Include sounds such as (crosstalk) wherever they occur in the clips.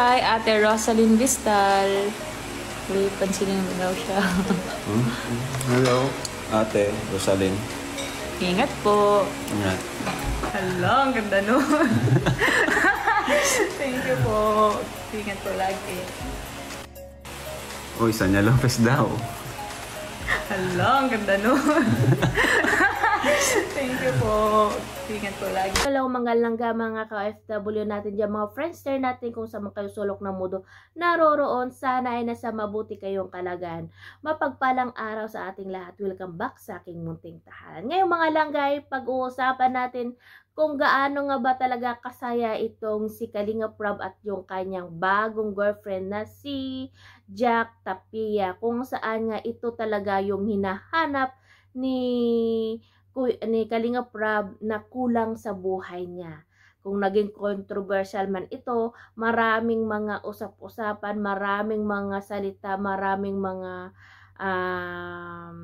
Hi, Ate Rosalyn Vistal. Uy, pansinin mo daw siya. Hmm? Hello, ate Rosalyn. Ingat po. Ingat. Hello, ang ganda nun. (laughs) Thank you po. Ingat po lagi. Uy, Sanya Lopez daw. Hello, ang ganda nun. (laughs) Thank you po. Ingat po lagi. Hello mga langga mga ka-FW natin dyan, mga friendster natin kung saan kayo sulok ng mundo naroroon. Sana ay nasa mabuti kayong kalagan. Mapagpalang araw sa ating lahat. Welcome back sa aking munting tahanan. Ngayon mga langgay, pag-uusapan natin kung gaano nga ba talaga kasaya itong si Kalinga Prab at yung kanyang bagong girlfriend na si Jack Tapia. Kung saan nga ito talaga yung hinahanap ni ni Kalinga Prab na kulang sa buhay niya. Kung naging controversial man ito, maraming mga usap-usapan, maraming mga salita, maraming mga um,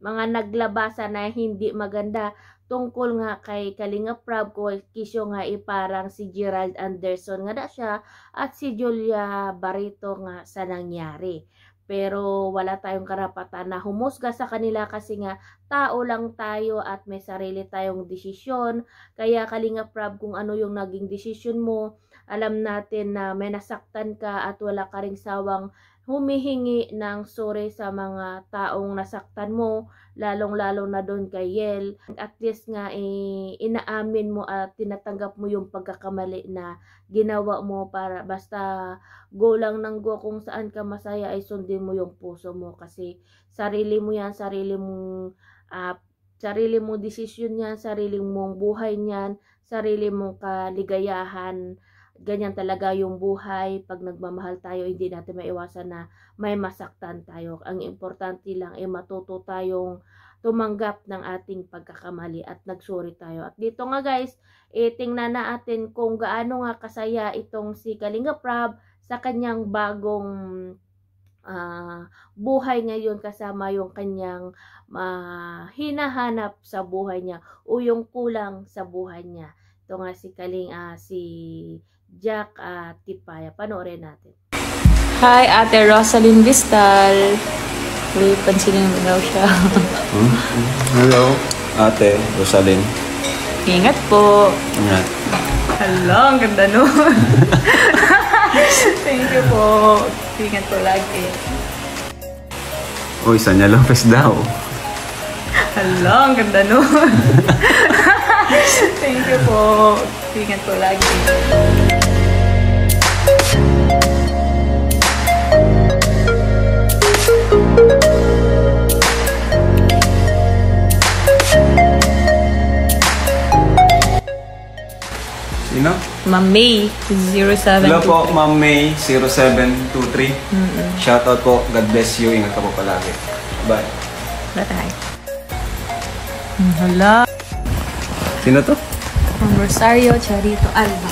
mga naglabasan na hindi maganda tungkol nga kay Kalinga Prab ko kisyo nga iparang si Gerald Anderson nga da siya at si Julia Barito nga sa nangyari pero wala tayong karapatan na humusga sa kanila kasi nga tao lang tayo at may sarili tayong desisyon. Kaya Kalinga Prab kung ano yung naging desisyon mo, alam natin na may nasaktan ka at wala ka ring sawang humihingi ng sorry sa mga taong nasaktan mo, lalong-lalo na doon kay Yel. At least nga eh, inaamin mo at tinatanggap mo yung pagkakamali na ginawa mo para basta go lang ng go kung saan ka masaya ay sundin mo yung puso mo kasi sarili mo yan, sarili mong uh, sarili mong desisyon yan, sarili mong buhay niyan, sarili mong kaligayahan ganyan talaga yung buhay. Pag nagmamahal tayo, hindi natin maiwasan na may masaktan tayo. Ang importante lang ay matuto tayong tumanggap ng ating pagkakamali at nagsuri tayo. At dito nga guys, eh, tingnan natin kung gaano nga kasaya itong si Kalinga Prab sa kanyang bagong uh, buhay ngayon kasama yung kanyang uh, hinahanap sa buhay niya o yung kulang sa buhay niya. Ito nga si Kaling, uh, si Jack uh, Tipaya. Panoorin natin. Hi, Ate Rosalyn Vistal. Uy, pansinin mo daw siya. Hmm? Hello, ate Rosalyn. Ingat po. Ingat. Hello, ang ganda nun. (laughs) Thank you po. Ingat po lagi. Uy, Sanya Lopez daw. Hello, ang ganda nun. (laughs) Thank you po. Ingat po lagi. Sino? Ma'am May, 07. Hello po, Ma'am May, 0723. Shoutout po. God bless you. Ingat ka po palagi. Bye. Bye. Hala. Sino to? Ma'am Rosario Charito Alba.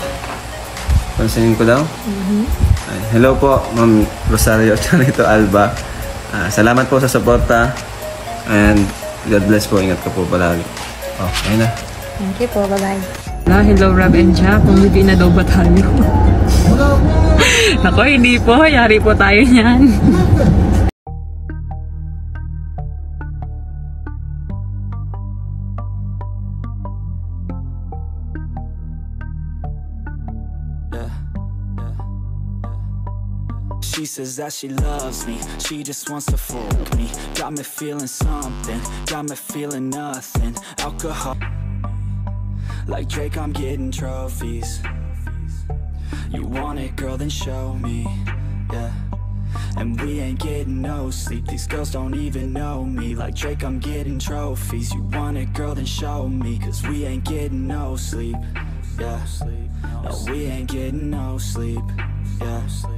Pansinin ko daw? Mm-hmm. Ay, hello po, Ma'am Rosario Charito Alba. Ah, salamat po sa suporta. And God bless po. Ingat ka po palagi. Oh, ayun na. Thank you po. Bye-bye. Hello, hello Rob and Jack. Umuwi na daw ba tayo? (laughs) Nako, hindi po. Yari po tayo niyan. (laughs) She says that she loves me, she just wants to fuck me. Got me feeling something, got me feeling nothing. Alcohol. Like Drake, I'm getting trophies. You want it, girl, then show me, yeah. And we ain't getting no sleep. These girls don't even know me. Like Drake, I'm getting trophies. You want it, girl, then show me. Cause we ain't getting no sleep. Yeah. No, we ain't getting no sleep. Yeah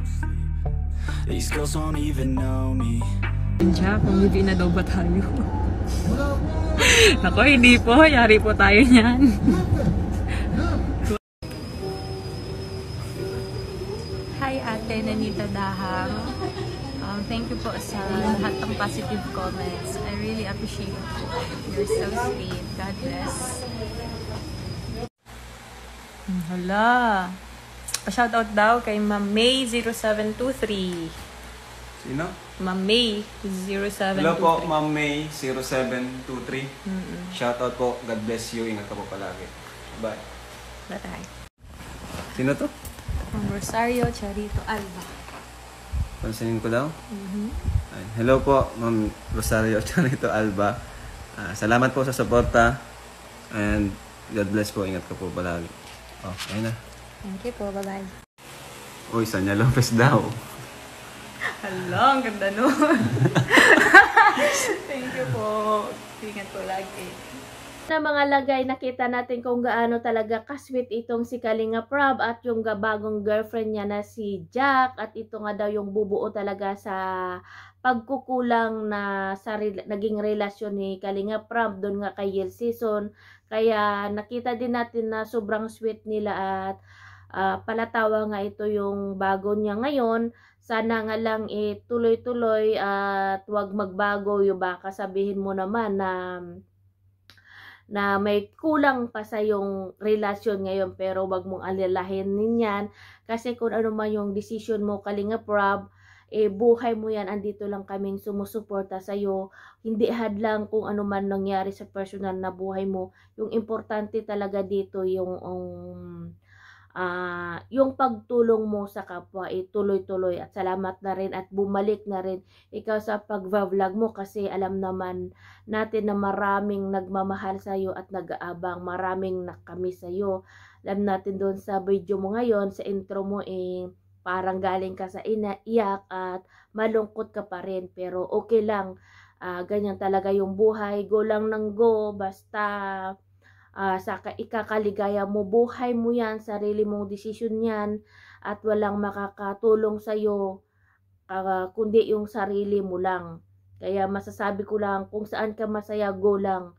These girls don't even know me. Jack, umiti na daw ba tayo? (laughs) Nako, hindi po. Yari po tayo niyan. Hi, Ate Nanita Dahang. Um, thank you po sa lahat ng positive comments. I really appreciate it. You're so sweet. God bless. Hmm, Hala. Pa-shoutout daw kay Ma'am May 0723. Sino? Ma'am May 0723. Hello po, Ma'am May 0723. Shoutout po. God bless you. Ingat ka po palagi. Bye. Bye. Sino to? Ma'am Rosario Charito Alba. Pansinin ko daw. Ayun. Hello po, Ma'am Rosario (laughs) Chanito Alba. Ah, salamat po sa suporta. And God bless po. Ingat ka po palagi. Oh, ayun na. Thank you po. Bye-bye. Uy, Sanya Lopez daw. Hala, ang ganda nun. (laughs) Thank you po. Ingat po lagi. na mga lagay nakita natin kung gaano talaga kasweet itong si Kalinga Prab at yung bagong girlfriend niya na si Jack at ito nga daw yung bubuo talaga sa pagkukulang na sa rela- naging relasyon ni Kalinga Prab doon nga kay Yel Season kaya nakita din natin na sobrang sweet nila at ah, palatawa nga ito yung bago niya ngayon. Sana nga lang eh tuloy-tuloy at wag magbago. Yung baka sabihin mo naman na na may kulang pa sa yung relasyon ngayon pero wag mong alalahin yan. Kasi kung ano man yung decision mo Kalinga Prab eh buhay mo yan. Andito lang kaming sumusuporta sa iyo hindi hadlang kung ano man nangyari sa personal na buhay mo. Yung importante talaga dito yung um, ah, yung pagtulong mo sa kapwa eh tuloy-tuloy at salamat na rin at bumalik na rin ikaw sa pag-vlog mo kasi alam naman natin na maraming nagmamahal sa iyo at nag-aabang, maraming nakami sa iyo. Alam natin doon sa video mo ngayon, sa intro mo eh parang galing ka sa ina iyak at malungkot ka pa rin pero okay lang. Ah, ganyan talaga yung buhay. Go lang ng go basta ah, sa ka- ikakaligaya mo, buhay mo yan, sarili mong desisyon yan at walang makakatulong sa iyo kundi yung sarili mo lang. Kaya masasabi ko lang kung saan ka masaya, go lang.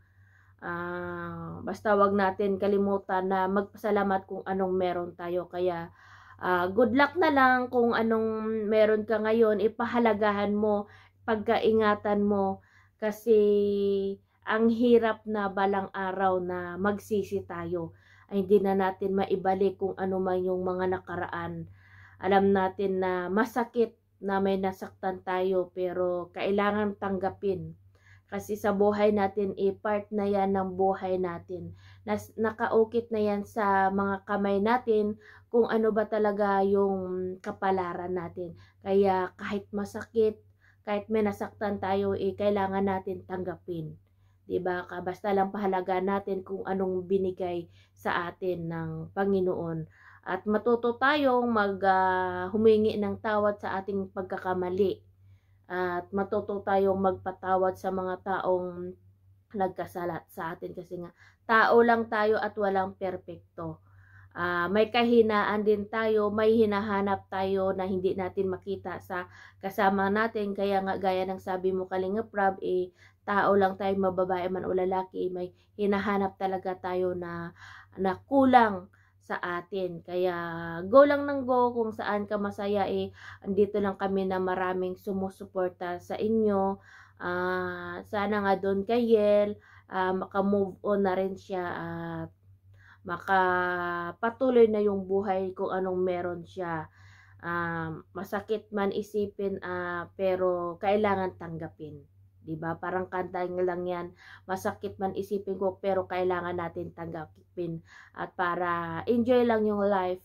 Ah, basta wag natin kalimutan na magpasalamat kung anong meron tayo. Kaya ah, good luck na lang kung anong meron ka ngayon, ipahalagahan mo, pagkaingatan mo kasi ang hirap na balang araw na magsisi tayo ay hindi na natin maibalik kung ano man yung mga nakaraan. Alam natin na masakit na may nasaktan tayo pero kailangan tanggapin. Kasi sa buhay natin, eh, part na yan ng buhay natin. Nas, nakaukit na yan sa mga kamay natin kung ano ba talaga yung kapalaran natin. Kaya kahit masakit, kahit may nasaktan tayo, eh, kailangan natin tanggapin. 'Di ba? Ka- Basta lang pahalaga natin kung anong binigay sa atin ng Panginoon at matuto tayong mag ah, humingi ng tawad sa ating pagkakamali at matuto tayong magpatawad sa mga taong nagkasala sa atin kasi nga tao lang tayo at walang perpekto. Ah, may kahinaan din tayo, may hinahanap tayo na hindi natin makita sa kasama natin kaya nga gaya ng sabi mo Kalinga Prab eh tao lang tayo mababae man o lalaki may hinahanap talaga tayo na na kulang sa atin. Kaya go lang ng go kung saan ka masaya eh. Andito lang kami na maraming sumusuporta sa inyo. Ah, sana nga doon kay Yel, ah, maka-move on na rin siya at makapatuloy na yung buhay kung anong meron siya. Um, masakit man isipin ah, pero kailangan tanggapin. 'Di ba? Parang kanta lang 'yan. Masakit man isipin ko pero kailangan natin tanggapin at para enjoy lang yung life.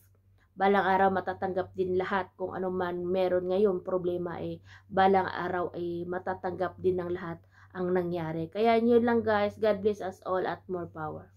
Balang araw matatanggap din lahat kung ano man meron ngayon problema eh balang araw ay matatanggap din ng lahat ang nangyari. Kaya yun lang guys. God bless us all at more power.